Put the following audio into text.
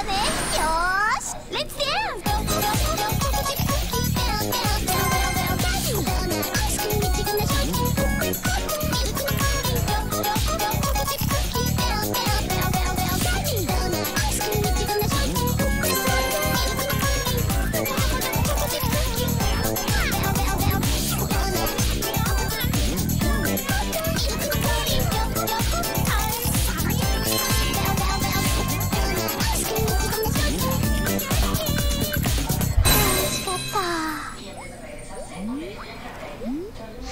ったね。Hmm? Hmm?